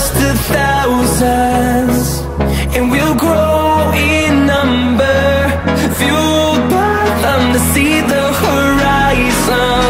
Us to thousands And we'll grow in number Fueled by them to see the horizon